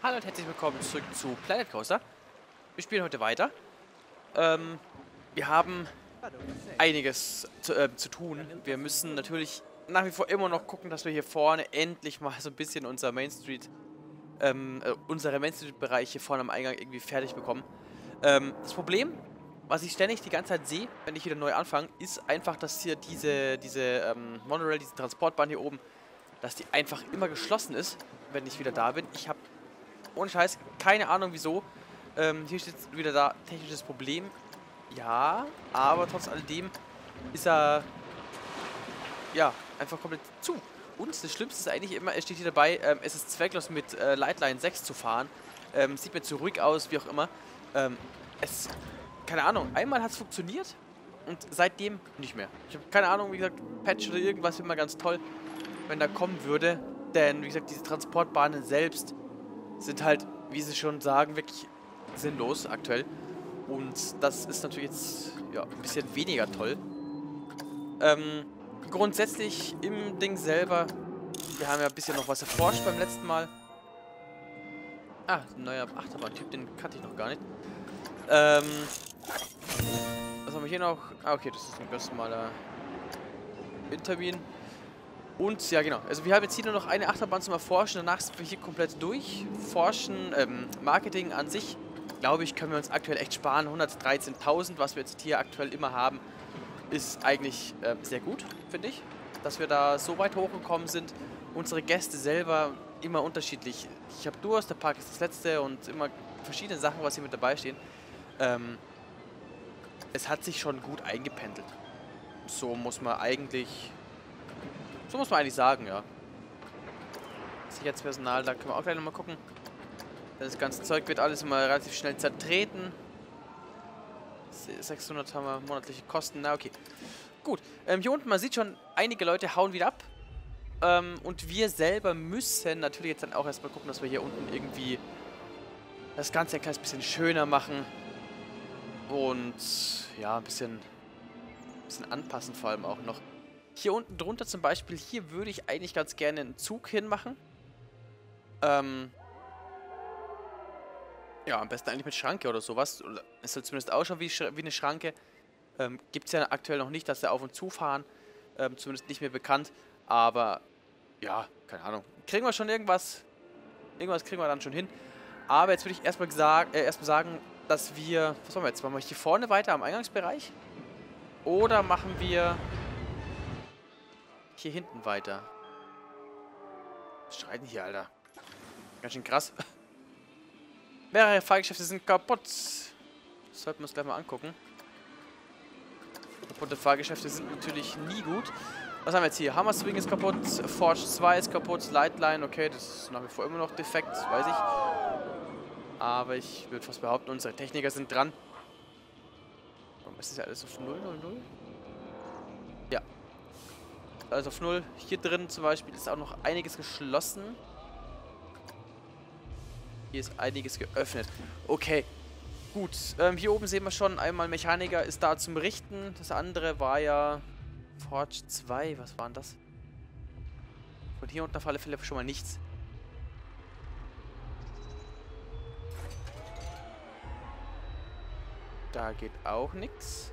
Hallo und herzlich willkommen zurück zu Planet Coaster. Wir spielen heute weiter. Ähm, wir haben einiges zu, äh, zu, tun. Wir müssen natürlich nach wie vor immer noch gucken, dass wir hier vorne endlich mal so ein bisschen unser Main Street, ähm, äh, unsere Main Street Bereich hier vorne am Eingang irgendwie fertig bekommen. Ähm, das Problem, was ich ständig die ganze Zeit sehe, wenn ich wieder neu anfange, ist einfach, dass hier diese, diese ähm, Monorail, diese Transportbahn hier oben, dass die einfach immer geschlossen ist, wenn ich wieder da bin. Ich habe ohne Scheiß, keine Ahnung wieso. Ähm, hier steht wieder da, technisches Problem. Ja, aber trotz alledem ist er, ja, einfach komplett zu. Und das Schlimmste ist eigentlich immer, es steht hier dabei, ähm, es ist zwecklos mit äh, Lightline 6 zu fahren. Ähm, sieht mir zu ruhig aus, wie auch immer. Ähm, es, keine Ahnung, einmal hat es funktioniert und seitdem nicht mehr. Ich habe keine Ahnung, wie gesagt, Patch oder irgendwas wäre immer ganz toll, wenn da kommen würde. Denn, wie gesagt, diese Transportbahnen selbst sind halt, wie sie schon sagen, wirklich sinnlos aktuell. Und das ist natürlich jetzt ja, ein bisschen weniger toll. Ähm, grundsätzlich im Ding selber, wir haben ja ein bisschen noch was erforscht beim letzten Mal. Ah, ein neuer Achterbahn-Typ, den kannte ich noch gar nicht. Ähm, was haben wir hier noch? Ah, okay, das ist ein ganz normaler Windturbin. Und, ja genau, also wir haben jetzt hier nur noch eine Achterbahn zum Erforschen, danach sind wir hier komplett durch. Forschen, ähm, Marketing an sich, glaube ich, können wir uns aktuell echt sparen. 113.000, was wir jetzt hier aktuell immer haben, ist eigentlich äh, sehr gut, finde ich. Dass wir da so weit hochgekommen sind. Unsere Gäste selber immer unterschiedlich. Ich habe Durst, der Park ist das letzte und immer verschiedene Sachen, was hier mit dabei stehen. Ähm, es hat sich schon gut eingependelt. So muss man eigentlich so muss man eigentlich sagen, ja. Sicherheitspersonal, da können wir auch gleich nochmal gucken. Das ganze Zeug wird alles immer relativ schnell zertreten. 600 haben wir monatliche Kosten. Na, okay. Gut. Ähm, hier unten, man sieht schon, einige Leute hauen wieder ab. Ähm, und wir selber müssen natürlich jetzt dann auch erstmal gucken, dass wir hier unten irgendwie das Ganze ein kleines bisschen schöner machen. Und ja, ein bisschen, ein bisschen anpassen vor allem auch noch. Hier unten drunter zum Beispiel, hier würde ich eigentlich ganz gerne einen Zug hinmachen. Ähm, ja, am besten eigentlich mit Schranke oder sowas. Es soll zumindest ausschauen wie, wie eine Schranke. Ähm, Gibt es ja aktuell noch nicht, dass sie auf und zu fahren. Ähm, zumindest nicht mehr bekannt. Aber, ja, keine Ahnung. Kriegen wir schon irgendwas. Irgendwas kriegen wir dann schon hin. Aber jetzt würde ich erstmal, äh, erstmal sagen, dass wir... Was machen wir jetzt? Machen wir hier vorne weiter am Eingangsbereich? Oder machen wir hier hinten weiter. Was schreien hier, Alter? Ganz schön krass. Mehrere Fahrgeschäfte sind kaputt. Das sollten wir uns gleich mal angucken. Kaputte Fahrgeschäfte sind natürlich nie gut. Was haben wir jetzt hier? Hammer Swing ist kaputt, Forge 2 ist kaputt, Lightline, okay, das ist nach wie vor immer noch defekt, weiß ich. Aber ich würde fast behaupten, unsere Techniker sind dran. Warum ist das ja alles auf 0, 0, 0? Also auf 0. Hier drin zum Beispiel ist auch noch einiges geschlossen. Hier ist einiges geöffnet. Okay, gut. Ähm, hier oben sehen wir schon, einmal Mechaniker ist da zum Richten. Das andere war ja Forge 2. Was war denn das? Von hier unten auf alle Fälle schon mal nichts. Da geht auch nichts.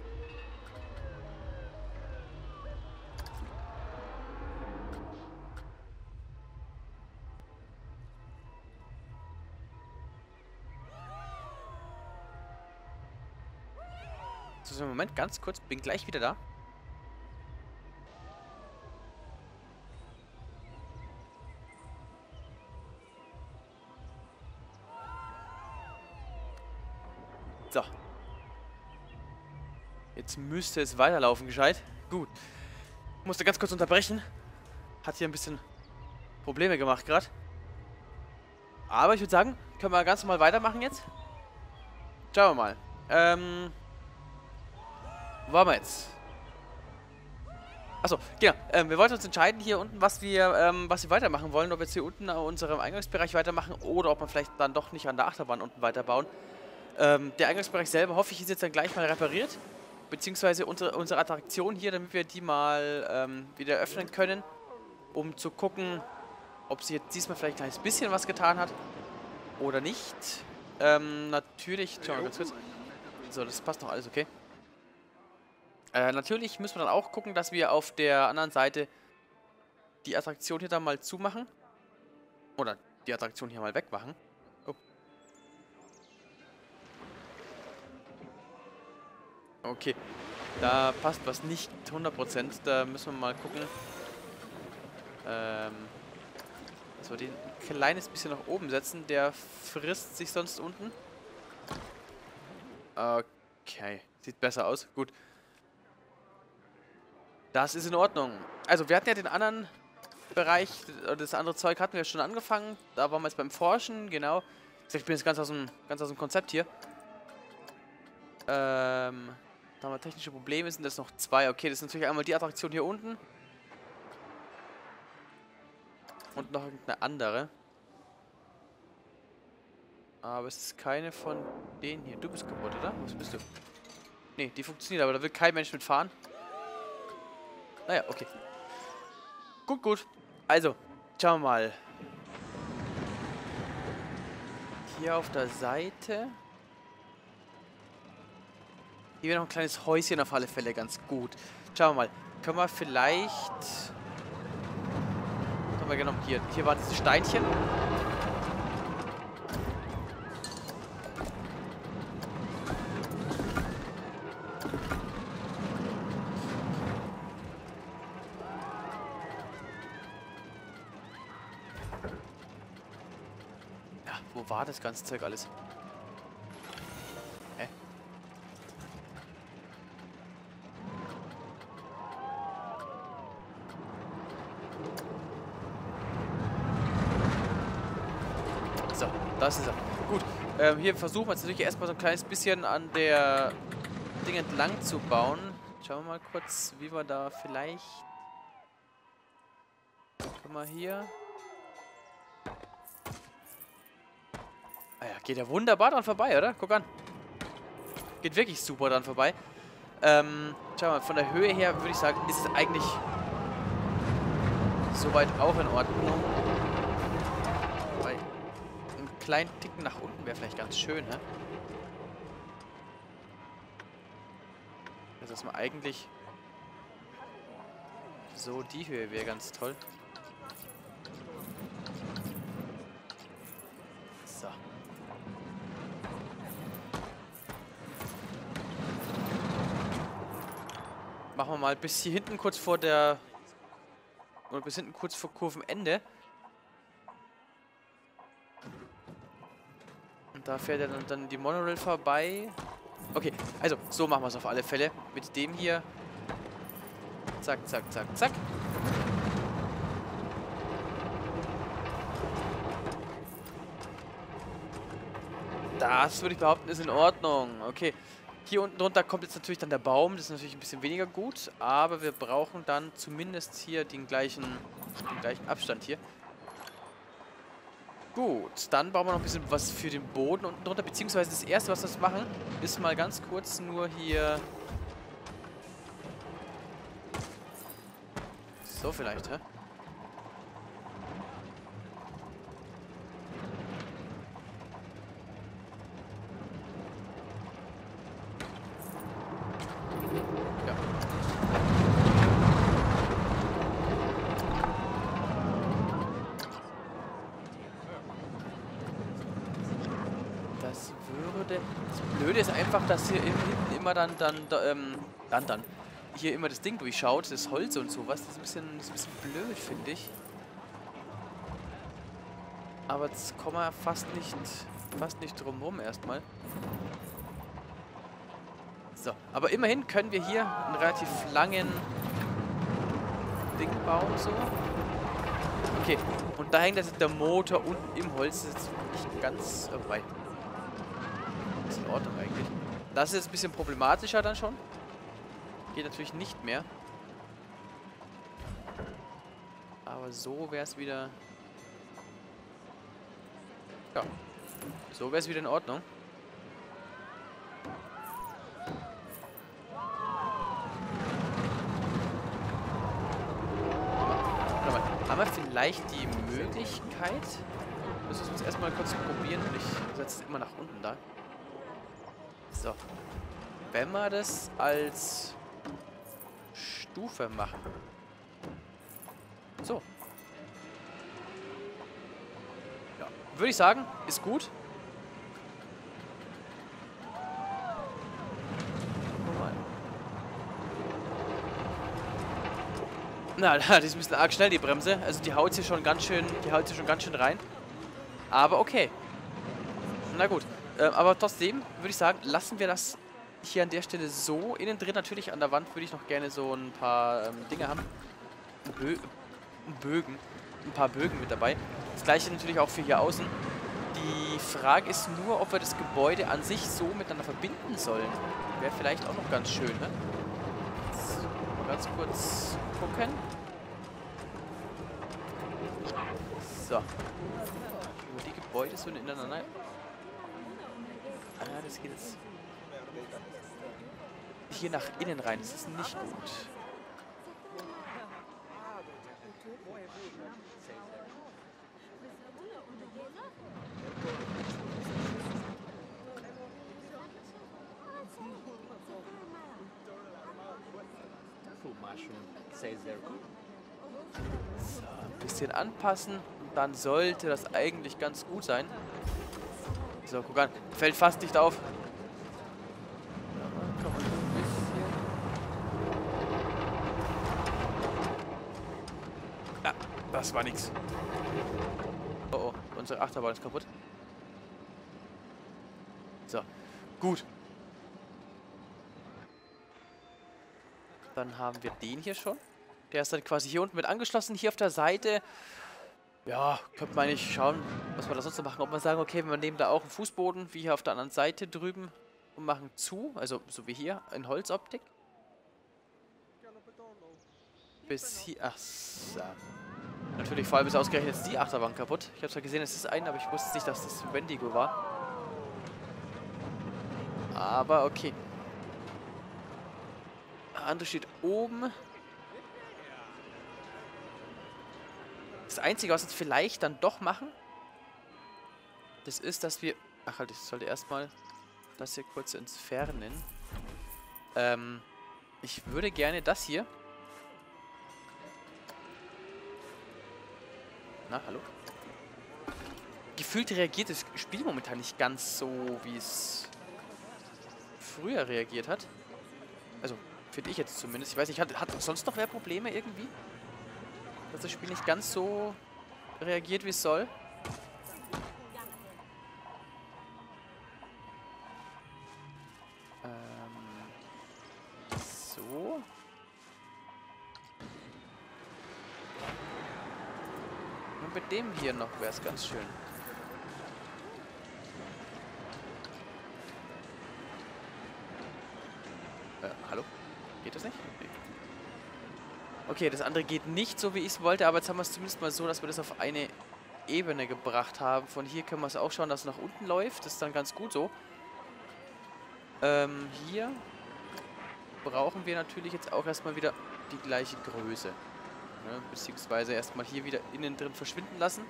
Moment, ganz kurz. Bin gleich wieder da. So. Jetzt müsste es weiterlaufen, gescheit. Gut. Musste ganz kurz unterbrechen. Hat hier ein bisschen Probleme gemacht gerade. Aber ich würde sagen, können wir ganz normal weitermachen jetzt. Schauen wir mal. Ähm, wo waren wir jetzt? Achso, genau. Ähm, wir wollten uns entscheiden hier unten, was wir, ähm, was wir weitermachen wollen. Ob wir jetzt hier unten in unserem Eingangsbereich weitermachen oder ob wir vielleicht dann doch nicht an der Achterbahn unten weiterbauen. Ähm, der Eingangsbereich selber, hoffe ich, ist jetzt dann gleich mal repariert. Beziehungsweise unsere, unsere Attraktion hier, damit wir die mal ähm, wieder öffnen können. Um zu gucken, ob sie jetzt diesmal vielleicht ein kleines bisschen was getan hat. oder nicht. Ähm, natürlich... Schau mal ganz kurz. So, das passt noch alles okay. Äh, natürlich müssen wir dann auch gucken, dass wir auf der anderen Seite die Attraktion hier dann mal zumachen. Oder die Attraktion hier mal wegmachen. Oh. Okay. Da passt was nicht 100%. Da müssen wir mal gucken. Ähm, dass wir den ein kleines bisschen nach oben setzen. Der frisst sich sonst unten. Okay. Sieht besser aus. Gut. Das ist in Ordnung. Also, wir hatten ja den anderen Bereich, das andere Zeug hatten wir schon angefangen. Da waren wir jetzt beim Forschen, genau. Ich bin jetzt ganz aus dem, ganz aus dem Konzept hier. Ähm, da haben wir technische Probleme, sind das noch zwei. Okay, das ist natürlich einmal die Attraktion hier unten. Und noch irgendeine andere. Aber es ist keine von denen hier. Du bist kaputt, oder? Was bist du? Ne, die funktioniert, aber da will kein Mensch mitfahren. Naja, okay. Gut, gut. Also, schauen wir mal. Hier auf der Seite. Hier wäre noch ein kleines Häuschen auf alle Fälle ganz gut. Schauen wir mal. Können wir vielleicht... Was haben wir genommen? Hier. Hier waren diese Steinchen. War das ganze Zeug alles? Hä? So, das ist er. Gut, ähm, hier versuchen wir jetzt natürlich erstmal so ein kleines bisschen an der Ding entlang zu bauen. Schauen wir mal kurz, wie wir da vielleicht... Guck mal hier... Geht ja wunderbar dran vorbei, oder? Guck an. Geht wirklich super dran vorbei. Ähm, schau mal, von der Höhe her würde ich sagen, ist es eigentlich soweit auch in Ordnung. Weil einen kleinen Ticken nach unten wäre vielleicht ganz schön, ne? Also, dass man eigentlich so die Höhe wäre ganz toll. Machen wir mal bis hier hinten kurz vor der... Oder bis hinten kurz vor Kurvenende. Und da fährt er dann, dann die Monorail vorbei. Okay, also so machen wir es auf alle Fälle. Mit dem hier. Zack, zack, zack, zack. Das würde ich behaupten, ist in Ordnung. Okay. Hier unten drunter kommt jetzt natürlich dann der Baum. Das ist natürlich ein bisschen weniger gut. Aber wir brauchen dann zumindest hier den gleichen, den gleichen Abstand hier. Gut, dann bauen wir noch ein bisschen was für den Boden unten drunter. Beziehungsweise das erste, was wir machen, ist mal ganz kurz nur hier... So vielleicht, hä? einfach, dass hier hinten immer dann, dann, ähm, dann, dann, hier immer das Ding durchschaut, das Holz und sowas. Das ist ein bisschen, ist ein bisschen blöd, finde ich. Aber jetzt kommen wir fast nicht, fast nicht drum rum erstmal. So, aber immerhin können wir hier einen relativ langen Ding bauen, so. Okay, und da hängt jetzt der Motor unten im Holz. Das ist nicht ganz weit. Ist in Ordnung eigentlich. Das ist ein bisschen problematischer dann schon. Geht natürlich nicht mehr. Aber so wäre es wieder... Ja. So wäre es wieder in Ordnung. Haben wir vielleicht die Möglichkeit... müssen wir es erstmal kurz probieren. Ich setze es immer nach unten da. So. Wenn wir das als Stufe machen. So. Ja, würde ich sagen, ist gut. Na, die ist ein bisschen arg schnell, die Bremse. Also die haut sie schon ganz schön, die haut sie schon ganz schön rein. Aber okay. Na gut. Ähm, aber trotzdem würde ich sagen, lassen wir das hier an der Stelle so. Innen drin natürlich an der Wand würde ich noch gerne so ein paar ähm, Dinge haben. Bö Bögen. Ein paar Bögen mit dabei. Das gleiche natürlich auch für hier außen. Die Frage ist nur, ob wir das Gebäude an sich so miteinander verbinden sollen. Wäre vielleicht auch noch ganz schön, ne? Mal ganz kurz gucken. So. Wo die Gebäude so ineinander... Das geht jetzt... Hier nach innen rein, das ist nicht gut. So, ein bisschen anpassen dann sollte das eigentlich ganz gut sein. So, guck an. Fällt fast nicht auf. Ja, das war nix. Oh, oh, unsere Achterbahn ist kaputt. So, gut. Dann haben wir den hier schon. Der ist dann quasi hier unten mit angeschlossen. Hier auf der Seite, ja, könnte man eigentlich schauen, was wir da sonst noch machen. Ob wir sagen, okay, wir nehmen da auch einen Fußboden, wie hier auf der anderen Seite drüben, und machen zu, also so wie hier, in Holzoptik. Bis hier, ach so. Natürlich, vor allem ist ausgerechnet die Achterbahn kaputt. Ich habe zwar gesehen, es ist ein, aber ich wusste nicht, dass das Wendigo war. Aber okay andere steht oben. Das Einzige, was wir vielleicht dann doch machen, das ist, dass wir... Ach halt, ich sollte erstmal das hier kurz entfernen. Ähm, ich würde gerne das hier... Na, hallo? Gefühlt reagiert das Spiel momentan nicht ganz so, wie es früher reagiert hat. Also, Finde ich jetzt zumindest. Ich weiß nicht, hat, hat sonst noch wer Probleme irgendwie? Dass das Spiel nicht ganz so reagiert, wie es soll? Ähm. So. Und mit dem hier noch wäre es ganz schön. Okay, das andere geht nicht so, wie ich es wollte, aber jetzt haben wir es zumindest mal so, dass wir das auf eine Ebene gebracht haben. Von hier können wir es auch schauen, dass es nach unten läuft. Das ist dann ganz gut so. Ähm, hier brauchen wir natürlich jetzt auch erstmal wieder die gleiche Größe. Ne? Beziehungsweise erstmal hier wieder innen drin verschwinden lassen.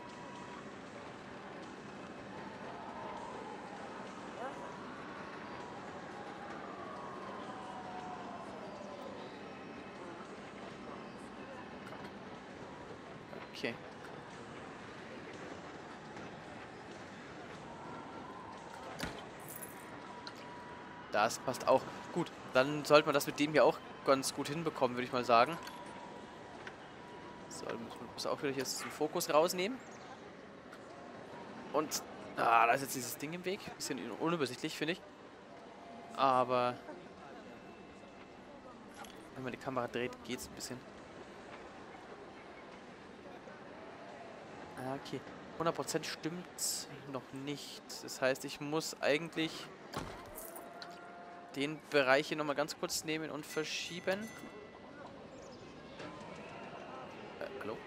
Okay. Das passt auch. Gut, dann sollte man das mit dem hier auch ganz gut hinbekommen, würde ich mal sagen. So, dann muss man auch wieder jetzt den Fokus rausnehmen. Und, ah, da ist jetzt dieses Ding im Weg. Bisschen unübersichtlich, finde ich. Aber, wenn man die Kamera dreht, geht es ein bisschen. Ah, okay. 100% stimmt noch nicht. Das heißt, ich muss eigentlich den Bereich hier nochmal ganz kurz nehmen und verschieben. Äh, hallo?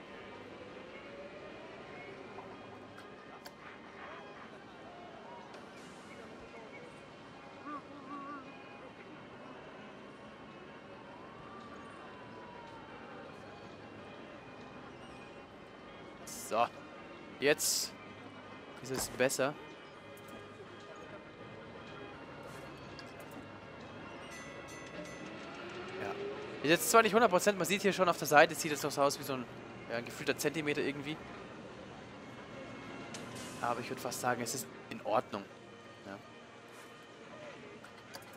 So. Jetzt ist es besser. Ist jetzt zwar nicht 100%, man sieht hier schon auf der Seite, sieht es doch so aus wie so ein, ja, ein gefühlter Zentimeter irgendwie. Aber ich würde fast sagen, es ist in Ordnung. Ja.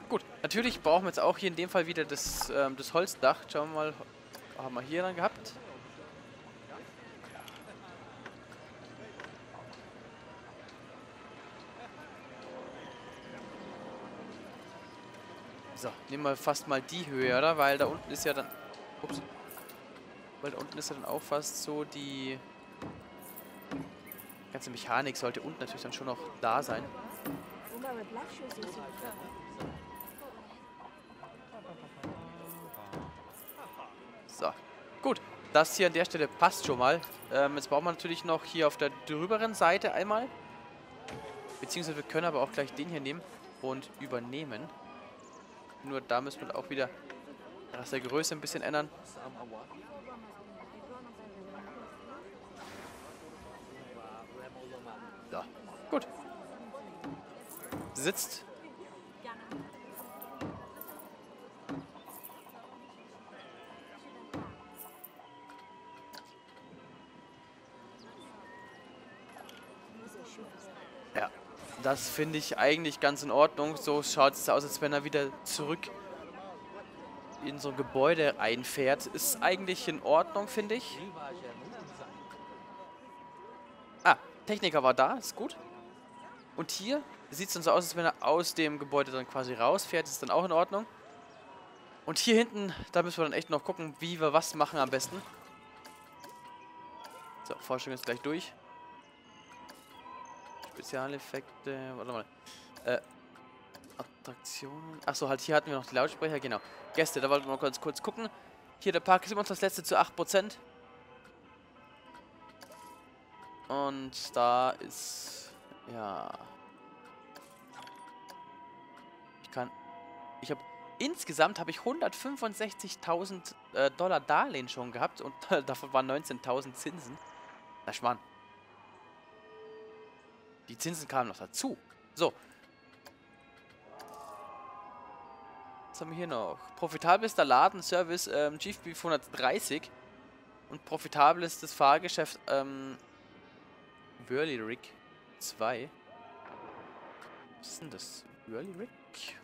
Gut, natürlich brauchen wir jetzt auch hier in dem Fall wieder das, ähm, das Holzdach. Schauen wir mal, haben wir hier dann gehabt. So, nehmen wir fast mal die Höhe, oder? Weil da unten ist ja dann... Ups. Weil da unten ist ja dann auch fast so die... ganze Mechanik sollte unten natürlich dann schon noch da sein. So, gut. Das hier an der Stelle passt schon mal. Ähm, jetzt brauchen wir natürlich noch hier auf der drüberen Seite einmal. Beziehungsweise wir können aber auch gleich den hier nehmen und übernehmen. Nur da müssen wir auch wieder das der Größe ein bisschen ändern. So, gut. Sitzt. Das finde ich eigentlich ganz in Ordnung. So schaut es aus, als wenn er wieder zurück in so ein Gebäude einfährt. Ist eigentlich in Ordnung, finde ich. Ah, Techniker war da, ist gut. Und hier sieht es dann so aus, als wenn er aus dem Gebäude dann quasi rausfährt. Ist dann auch in Ordnung. Und hier hinten, da müssen wir dann echt noch gucken, wie wir was machen am besten. So, Forschung ist gleich durch. Spezialeffekte, warte mal. Äh, Attraktionen. Achso, halt hier hatten wir noch die Lautsprecher, genau. Gäste, da wollten wir mal kurz, kurz gucken. Hier, der Park ist immer noch das letzte zu 8%. Und da ist, ja... Ich kann, ich habe, insgesamt habe ich 165.000 äh, Dollar Darlehen schon gehabt und davon waren 19.000 Zinsen. Na, Schmarrn. Die Zinsen kamen noch dazu. So. Was haben wir hier noch? Profitabelster Ladenservice ähm, GFB 130. Und profitablestes Fahrgeschäft ähm, Whirly Rig 2. Was ist denn das? Whirly Rig?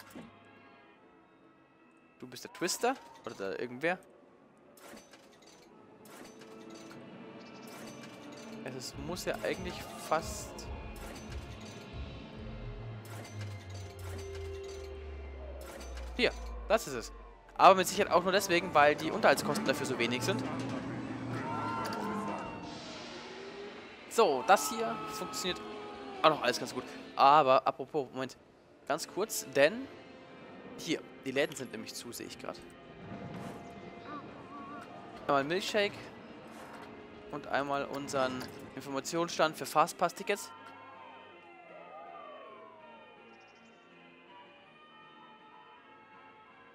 Du bist der Twister? Oder der irgendwer? Es muss ja eigentlich fast... das ist es. Aber mit Sicherheit auch nur deswegen, weil die Unterhaltskosten dafür so wenig sind. So, das hier funktioniert auch noch alles ganz gut. Aber, apropos, Moment. Ganz kurz, denn hier, die Läden sind nämlich zu, sehe ich gerade. Einmal Milkshake und einmal unseren Informationsstand für Fastpass-Tickets.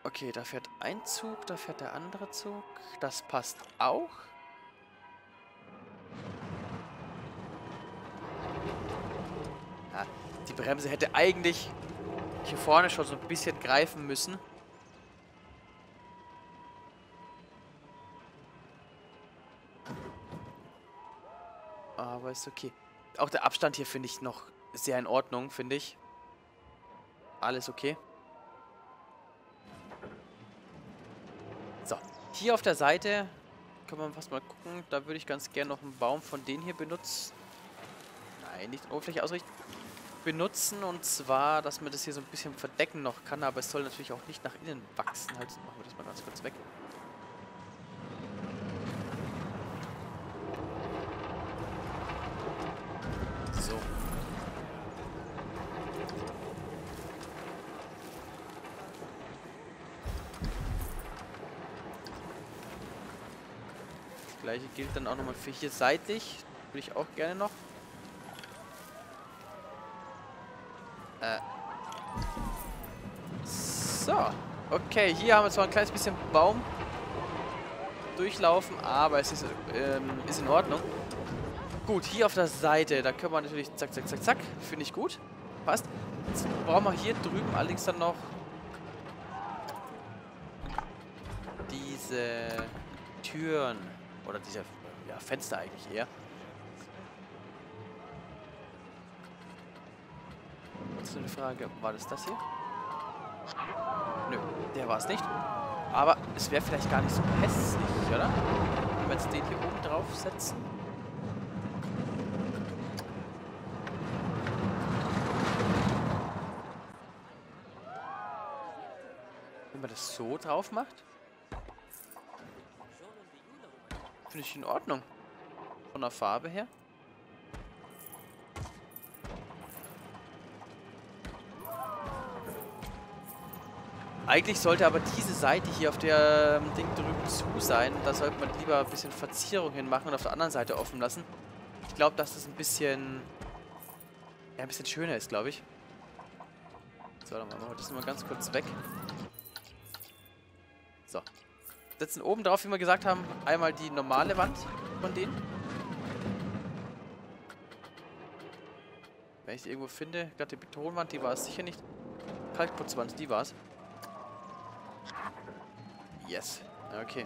Okay, da fährt ein Zug, da fährt der andere Zug. Das passt auch. Ja, die Bremse hätte eigentlich hier vorne schon so ein bisschen greifen müssen. Aber ist okay. Auch der Abstand hier finde ich noch sehr in Ordnung, finde ich. Alles okay. Hier auf der Seite können wir fast mal gucken. Da würde ich ganz gerne noch einen Baum von denen hier benutzen. Nein, nicht Oberfläche ausrichten. Benutzen und zwar, dass man das hier so ein bisschen verdecken noch kann, aber es soll natürlich auch nicht nach innen wachsen. Halt, machen wir das mal ganz kurz weg. So. Das gleiche gilt dann auch nochmal für hier seitlich. Würde ich auch gerne noch. Äh. So. Okay, hier haben wir zwar ein kleines bisschen Baum durchlaufen, aber es ist, ähm, ist in Ordnung. Gut, hier auf der Seite, da können wir natürlich zack, zack, zack, zack. Finde ich gut. Passt. Jetzt brauchen wir hier drüben allerdings dann noch diese Türen. Oder diese ja, Fenster eigentlich eher. Jetzt eine Frage, war das das hier? Nö, der war es nicht. Aber es wäre vielleicht gar nicht so hässlich, oder? Wenn wir jetzt den hier oben drauf setzen. Wenn man das so drauf macht. Finde ich in Ordnung. Von der Farbe her. Eigentlich sollte aber diese Seite hier auf der ähm, Ding drüben zu sein. Da sollte man lieber ein bisschen Verzierung hinmachen und auf der anderen Seite offen lassen. Ich glaube, dass das ein bisschen... Ja, ein bisschen schöner ist, glaube ich. So, dann machen wir das mal ganz kurz weg. So. Setzen oben drauf, wie wir gesagt haben, einmal die normale Wand von denen. Wenn ich die irgendwo finde, gerade die Betonwand, die war es sicher nicht. Kalkputzwand, die war es. Yes. Okay.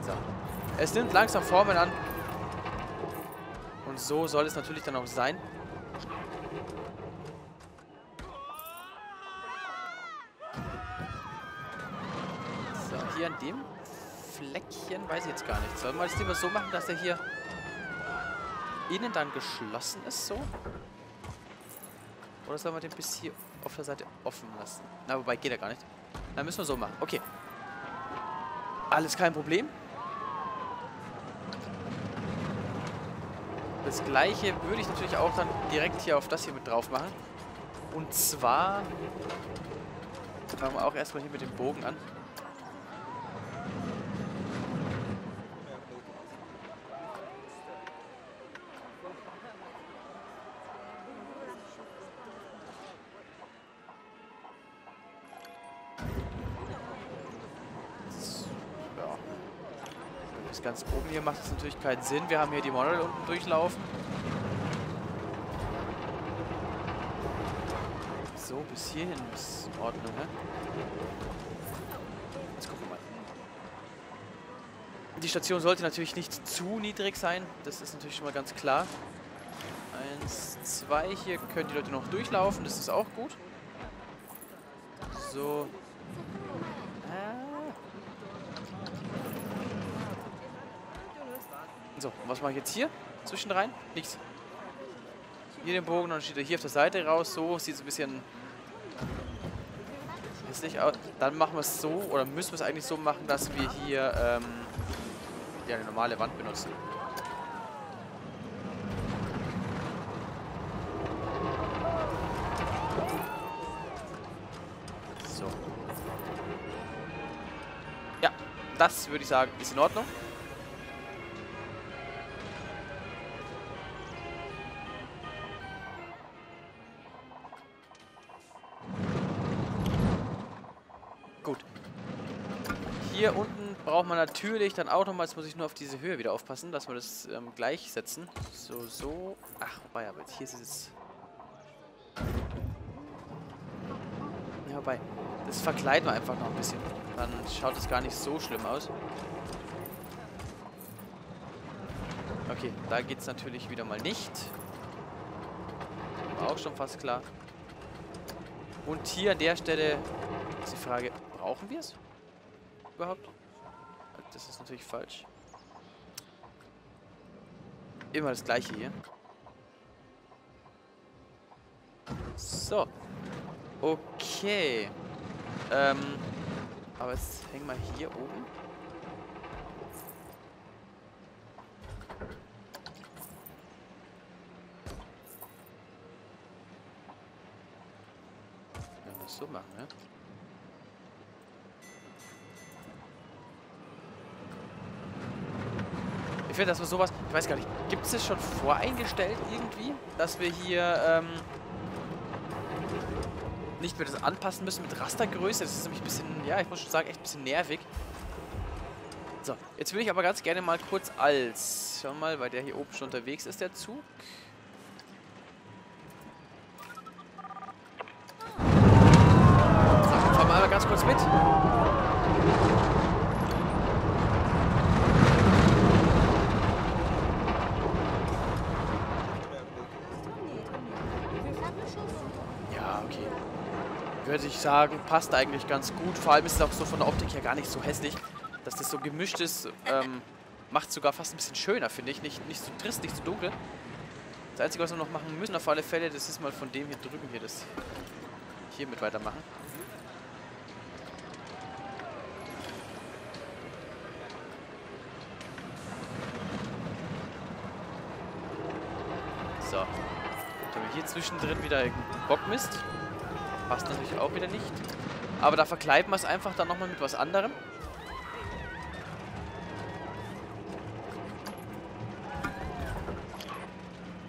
So. Es nimmt langsam Formen an. So soll es natürlich dann auch sein. So, hier an dem Fleckchen weiß ich jetzt gar nicht. Sollen wir das lieber so machen, dass er hier innen dann geschlossen ist, so? Oder sollen wir den bis hier auf der Seite offen lassen? Na, wobei, geht ja gar nicht. Dann müssen wir so machen. Okay. Alles kein Problem. Das gleiche würde ich natürlich auch dann direkt hier auf das hier mit drauf machen. Und zwar fangen wir auch erstmal hier mit dem Bogen an. Hier macht es natürlich keinen Sinn. Wir haben hier die Model unten durchlaufen. So, bis hierhin ist in Ordnung, ne? Jetzt gucken wir mal. Die Station sollte natürlich nicht zu niedrig sein. Das ist natürlich schon mal ganz klar. Eins, zwei. Hier können die Leute noch durchlaufen. Das ist auch gut. So. So, und was mache ich jetzt hier? Zwischen rein? Nichts. Hier den Bogen, dann steht er hier auf der Seite raus. So sieht es ein bisschen hässlich aus. Dann machen wir es so, oder müssen wir es eigentlich so machen, dass wir hier ähm, ja, eine normale Wand benutzen. So. Ja, das würde ich sagen, ist in Ordnung. Man natürlich dann auch nochmal, jetzt muss ich nur auf diese Höhe wieder aufpassen, dass wir das ähm, gleich setzen. So, so. Ach, wobei, aber hier ist es... Ja, wobei, das verkleiden wir einfach noch ein bisschen. Dann schaut es gar nicht so schlimm aus. Okay, da geht es natürlich wieder mal nicht. War auch schon fast klar. Und hier an der Stelle ist die Frage, brauchen wir es? überhaupt? Das ist natürlich falsch. Immer das gleiche hier. So. Okay. Ähm. Aber jetzt hängen wir hier oben. So machen, ne? Finde, dass wir sowas, ich weiß gar nicht, gibt es das schon voreingestellt irgendwie, dass wir hier, ähm, nicht mehr das anpassen müssen mit Rastergröße. Das ist nämlich ein bisschen, ja, ich muss schon sagen, echt ein bisschen nervig. So, jetzt will ich aber ganz gerne mal kurz als... Schauen wir mal, weil der hier oben schon unterwegs ist, der Zug. So, fahren wir einmal ganz kurz mit. Ja, okay. Würde ich sagen, passt eigentlich ganz gut. Vor allem ist es auch so von der Optik her gar nicht so hässlich. Dass das so gemischt ist, ähm, macht sogar fast ein bisschen schöner, finde ich. Nicht, nicht so trist, nicht so dunkel. Das Einzige, was wir noch machen müssen, auf alle Fälle, das ist mal von dem hier drüben hier, das hier mit weitermachen. So. Dann haben wir hier zwischendrin wieder irgendeinen Bockmist. Passt natürlich auch wieder nicht. Aber da verkleiden wir es einfach dann nochmal mit was anderem.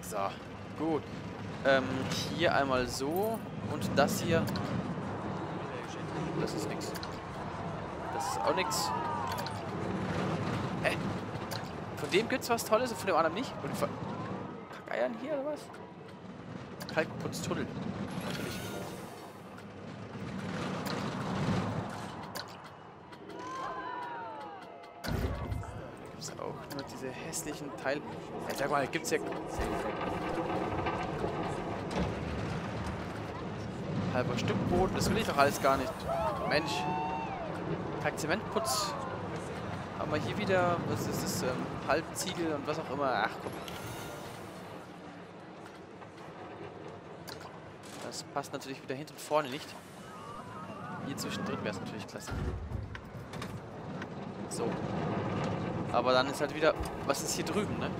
So, gut. Ähm, hier einmal so und das hier. Das ist nix. Das ist auch nix. Äh. Von dem gibt's was Tolles und von dem anderen nicht. Und von Kackeiern hier oder was? Kalkputztunnel. Natürlich. Teile. Ja, sag mal, gibt's ja. Halber Stückboden, das will ich doch alles gar nicht. Mensch. Kalkzementputz. Haben wir hier wieder, was ist das, ähm, Halbziegel und was auch immer. Ach komm. Das passt natürlich wieder hinten und vorne nicht. Hier zwischendrin wäre es natürlich klasse. So. Aber dann ist halt wieder, was ist hier drüben, ne?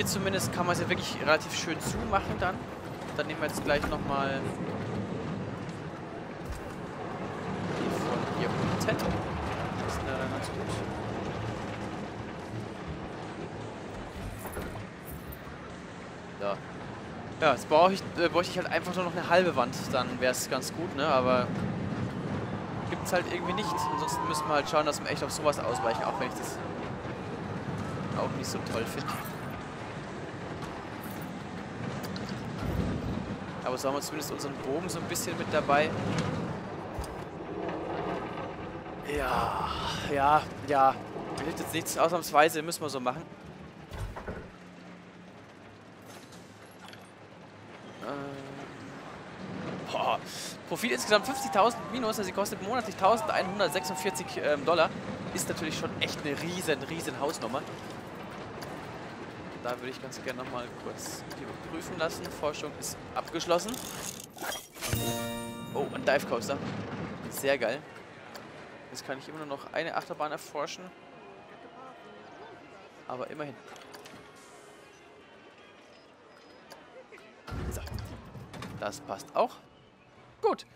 Hier zumindest kann man es ja wirklich relativ schön zumachen dann. Dann nehmen wir jetzt gleich nochmal die von hier unten. Das ist da dann ganz gut. So. Ja, jetzt brauche ich, äh, bräuchte ich halt einfach nur noch eine halbe Wand. Dann wäre es ganz gut, ne? Aber gibt es halt irgendwie nicht. Ansonsten müssen wir halt schauen, dass wir echt auf sowas ausweichen, auch wenn ich das auch nicht so toll finde. Aber so haben wir zumindest unseren Bogen so ein bisschen mit dabei. Ja, ja, ja. Hilft jetzt nichts. Ausnahmsweise müssen wir so machen. Äh, boah. Profil insgesamt 50.000 minus, also sie kostet monatlich 1.146 ähm, Dollar. Ist natürlich schon echt eine riesen, riesen Hausnummer. Da würde ich ganz gerne nochmal kurz überprüfen lassen. Forschung ist abgeschlossen. Oh, ein Dive Coaster. Sehr geil. Jetzt kann ich immer nur noch eine Achterbahn erforschen. Aber immerhin. So. Das passt auch. Gut.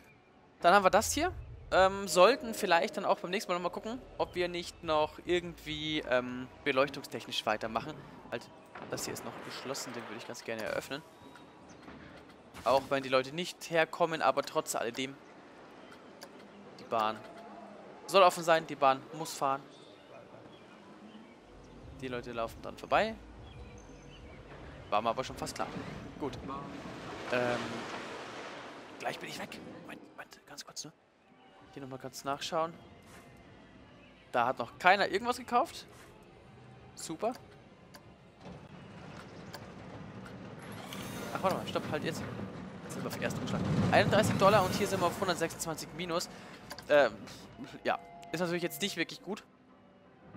Dann haben wir das hier. Ähm, sollten vielleicht dann auch beim nächsten Mal nochmal gucken, ob wir nicht noch irgendwie ähm, beleuchtungstechnisch weitermachen. Halt, das hier ist noch geschlossen, den würde ich ganz gerne eröffnen. Auch wenn die Leute nicht herkommen, aber trotz alledem. Die Bahn soll offen sein, die Bahn muss fahren. Die Leute laufen dann vorbei. War mir aber schon fast klar. Gut. Ähm, gleich bin ich weg. Moment, Moment, ganz kurz, ne? Hier nochmal kurz nachschauen. Da hat noch keiner irgendwas gekauft. Super. Ach, warte mal, stopp, halt jetzt. Jetzt sind wir auf den ersten Umschlag. 31 Dollar und hier sind wir auf 126 minus. Ähm, ja, ist natürlich jetzt nicht wirklich gut.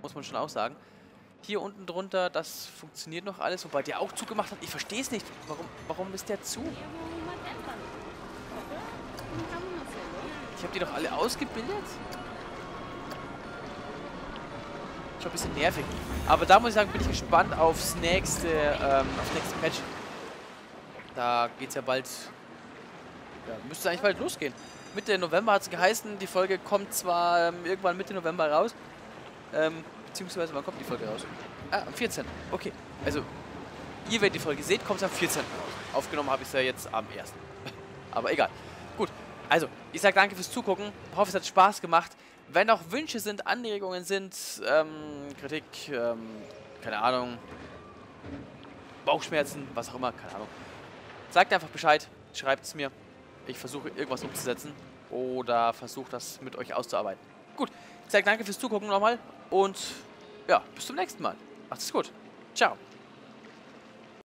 Muss man schon auch sagen. Hier unten drunter, das funktioniert noch alles, wobei der auch zugemacht hat. Ich verstehe es nicht. Warum, warum ist der zu? Ich habe die doch alle ausgebildet. Schon ein bisschen nervig. Aber da muss ich sagen, bin ich gespannt aufs nächste, ähm, aufs nächste Patch. Da geht's ja bald... Ja, müsste eigentlich bald losgehen. Mitte November hat es geheißen. Die Folge kommt zwar ähm, irgendwann Mitte November raus. Ähm, beziehungsweise, wann kommt die Folge raus? Ah, am 14. Okay. Also, ihr, wenn die Folge seht, kommt es am 14. raus. Aufgenommen habe ich es ja jetzt am 1. Aber egal. Gut. Also, ich sage danke fürs Zugucken. Hoffe, es hat Spaß gemacht. Wenn auch Wünsche sind, Anregungen sind, ähm, Kritik, ähm, keine Ahnung, Bauchschmerzen, was auch immer, keine Ahnung. Sagt einfach Bescheid, schreibt es mir. Ich versuche irgendwas umzusetzen oder versuche das mit euch auszuarbeiten. Gut, ich sage danke fürs Zugucken nochmal und ja, bis zum nächsten Mal. Macht's gut. Ciao.